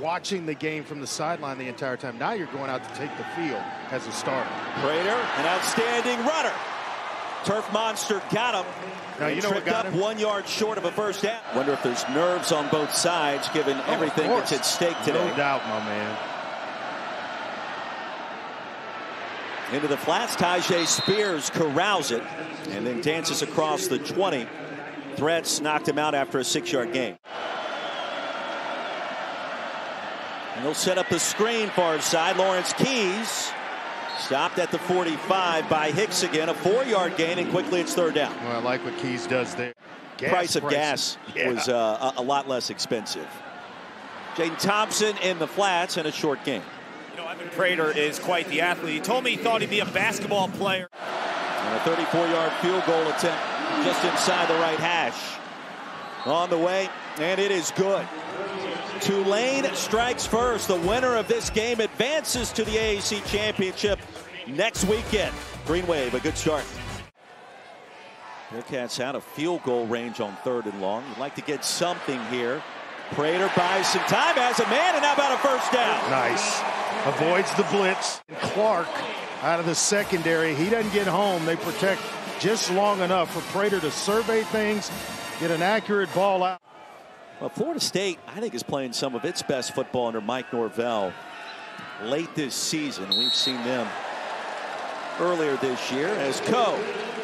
watching the game from the sideline the entire time. Now you're going out to take the field as a starter. Prater, an outstanding runner. Turf Monster got him. Now, you know what tripped got up him? one yard short of a first down. Wonder if there's nerves on both sides given Oh, everything that's at stake today. No doubt, my man. Into the flats, Tyjae Spears corrals it and then dances across the 20. Threats knocked him out after a six-yard gain. And they'll set up a screen far side. Lawrence Keys stopped at the 45 by Hicks again. A four-yard gain, and quickly it's third down. Well, I like what Keys does there. Gas Price of prices. gas Yeah. was uh, a, a lot less expensive. Jaden Thompson in the flats and a short game. You know, Evan Prater is quite the athlete. He told me he thought he'd be a basketball player. And a 34-yard field goal attempt just inside the right hash. On the way, and it is good. Tulane strikes first. The winner of this game advances to the AAC championship next weekend. Green Wave, a good start. Bearcats out of field goal range on third and long. Would like to get something here. Prater buys some time, has a man, and how about a first down? Nice. Avoids the blitz. Clark out of the secondary. He doesn't get home. They protect just long enough for Prater to survey things, get an accurate ball out. Well, Florida State, I think, is playing some of its best football under Mike Norvell late this season. We've seen them earlier this year as Co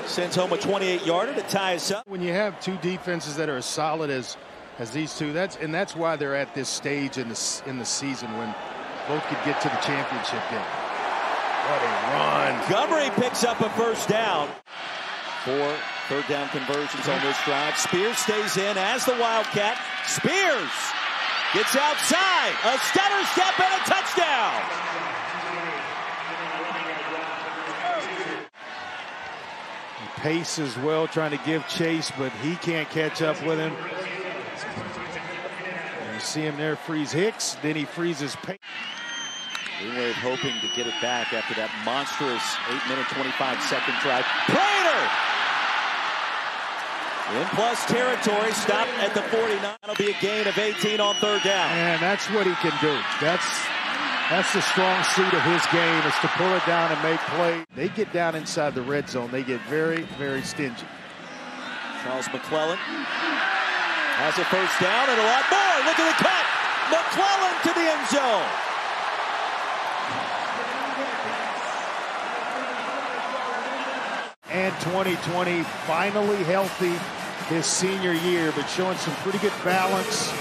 sends home a 28-yarder to tie us up. When you have two defenses that are as solid as as these two, that's and that's why they're at this stage in the in the season when both could get to the championship game. What a run! Montgomery picks up a first down. Four third down conversions on this drive. Spears stays in as the Wildcat. Spears gets outside. A stutter step and a touchdown. Pace as well, trying to give chase, but he can't catch up with him. And you see him there freeze Hicks, then he freezes Pace. Green Wave hoping to get it back after that monstrous 8-minute 25-second drive. Prater! In plus territory, stop at the 49. That'll be a gain of 18 on third down. And that's what he can do. That's that's the strong suit of his game is to pull it down and make play. They get down inside the red zone. They get very, very stingy. Charles McClelland has a first down and a lot more. Look at the cut. McClelland to the end zone. And 2020 finally healthy his senior year, but showing some pretty good balance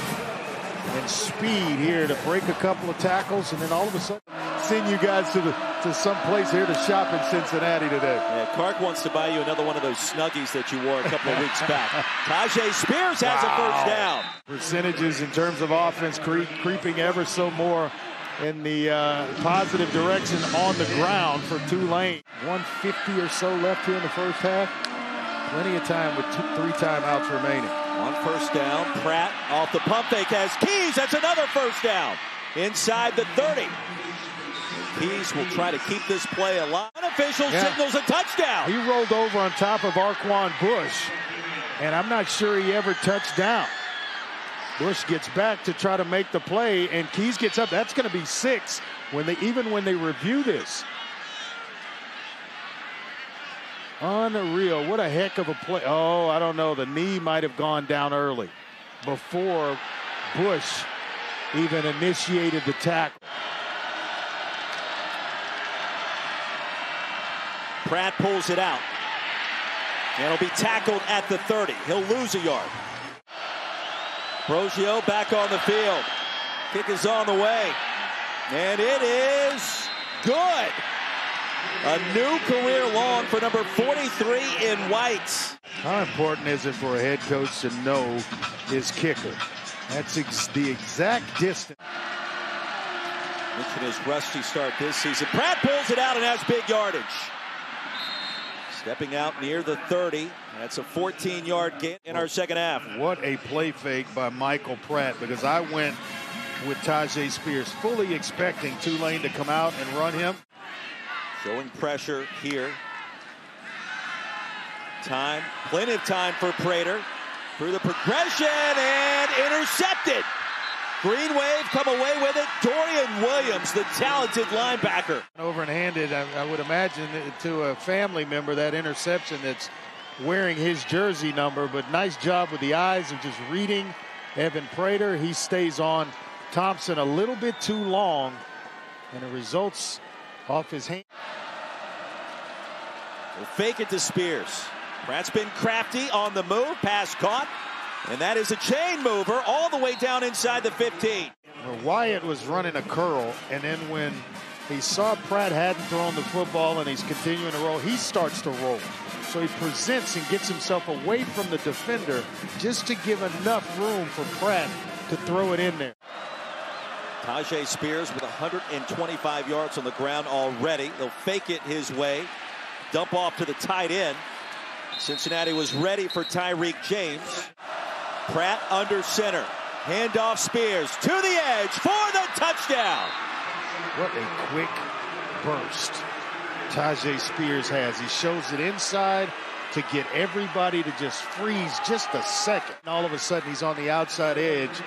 and speed here to break a couple of tackles, and then all of a sudden send you guys to the to some place here to shop in Cincinnati today. Yeah, Clark wants to buy you another one of those snuggies that you wore a couple of weeks back. Tyjae Spears has a first down. Percentages in terms of offense creep, creeping ever so more in the uh, positive direction on the ground for Tulane. 150 or so left here in the first half. Plenty of time with two, three timeouts remaining. On first down, Pratt off the pump fake has Keys. That's another first down inside the 30. Keys will try to keep this play alive. Unofficial Yeah. signals a touchdown. He rolled over on top of Arquon Bush, and I'm not sure he ever touched down. Bush gets back to try to make the play, and Keys gets up. That's going to be six when they even when they review this. Unreal. What a heck of a play. Oh, I don't know. The knee might have gone down early before Bush even initiated the tackle. Pratt pulls it out. And he'll be tackled at the 30. He'll lose a yard. Brogio back on the field. Kick is on the way. And it is good. A new career long for number 43 in whites. How important is it for a head coach to know his kicker? That's ex- the exact distance. Mention his rusty start this season. Pratt pulls it out and has big yardage. Stepping out near the 30. That's a 14-yard gain in our second half. What a play fake by Michael Pratt because I went with Tyjae Spears, fully expecting Tulane to come out and run him. Showing pressure here. Time, plenty of time for Prater. Through the progression and intercepted. Green Wave come away with it. Dorian Williams, the talented linebacker. Over and handed, I, I would imagine, uh, to a family member that interception that's wearing his jersey number. But nice job with the eyes of just reading Evan Prater. He stays on Thompson a little bit too long, and it results off his hand. We'll fake it to Spears. Pratt's been crafty on the move, pass caught, and that is a chain mover all the way down inside the 15. Well, Wyatt was running a curl, and then when he saw Pratt hadn't thrown the football and he's continuing to roll, he starts to roll. So he presents and gets himself away from the defender just to give enough room for Pratt to throw it in there. Tyjae Spears with 125 yards on the ground already. They'll fake it his way. Dump off to the tight end. Cincinnati was ready for Tyrick James. Pratt under center. Handoff Spears to the edge for the touchdown. What a quick burst Tyjae Spears has. He shows it inside to get everybody to just freeze just a second. And all of a sudden, he's on the outside edge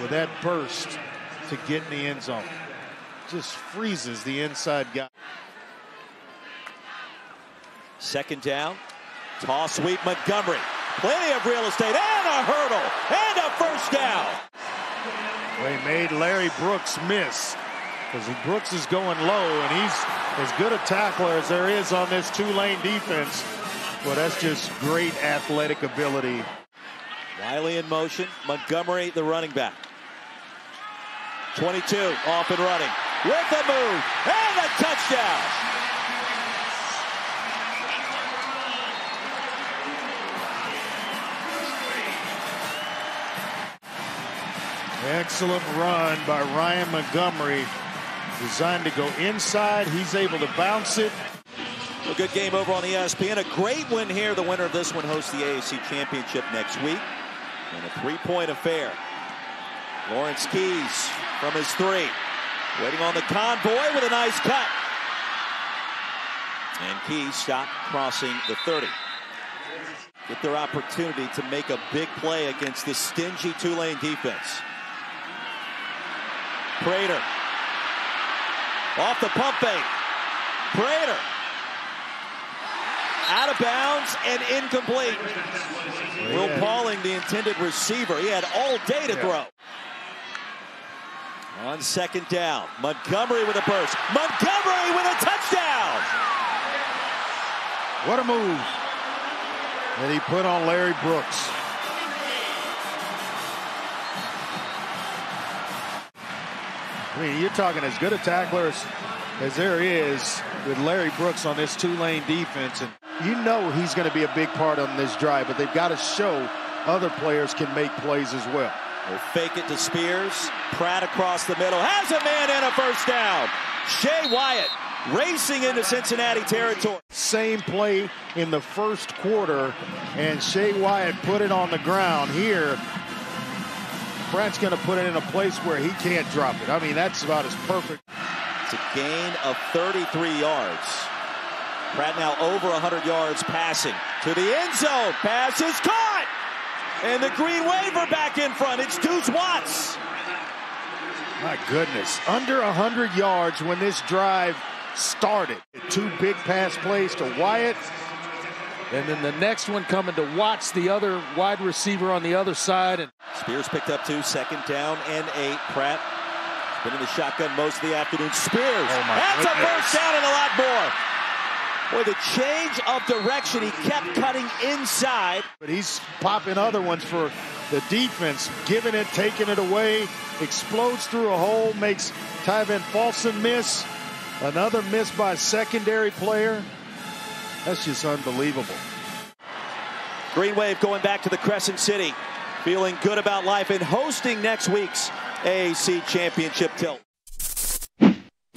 with that burst to get in the end zone. Just freezes the inside guy. Second down. Toss sweep Montgomery. Plenty of real estate and a hurdle and a first down. They made Larry Brooks miss because Brooks is going low and he's as good a tackler as there is on this Tulane defense. Well, that's just great athletic ability. Wiley in motion. Montgomery, the running back. 22 off and running with a move and a touchdown. Excellent run by Ryan Montgomery. Designed to go inside. He's able to bounce it. A good game over on the ESPN. A great win here. The winner of this one hosts the AAC Championship next week. And a three-point affair. Lawrence Keys from his three. Waiting on the convoy with a nice cut. And Keys stopped crossing the 30. Get their opportunity to make a big play against the stingy Tulane defense. Prater. Off the pump fake. Prater. Out of bounds and incomplete. Will Pauling, the intended receiver. He had all day to yeah. throw. On second down, Montgomery with a burst. Montgomery with a touchdown. What a move that he put on Larry Brooks. I mean, you're talking as good a tackler as, as there is with Larry Brooks on this Tulane defense. And you know he's going to be a big part on this drive, but they've got to show other players can make plays as well. We'll fake it to Spears. Pratt across the middle. Has a man and a first down. Shae Wyatt racing into Cincinnati territory. Same play in the first quarter, and Shae Wyatt put it on the ground here. Pratt's going to put it in a place where he can't drop it. I mean, that's about as perfect. It's a gain of 33 yards. Pratt now over 100 yards passing to the end zone. Pass is caught. And the Green Waver back in front. It's Deuce Watts. My goodness. Under 100 yards when this drive started. Two big pass plays to Wyatt and then the next one coming to watch the other wide receiver on the other side. And Spears picked up two, second down and eight. Pratt been in the shotgun most of the afternoon. Spears. Oh That's goodness. a first down and a lot more. Boy, the change of direction, he kept cutting inside. But he's popping other ones for the defense, giving it, taking it away, explodes through a hole, makes Tyvan Folsom miss. Another miss by secondary player. That's just unbelievable. Green Wave going back to the Crescent City, feeling good about life and hosting next week's AAC Championship tilt.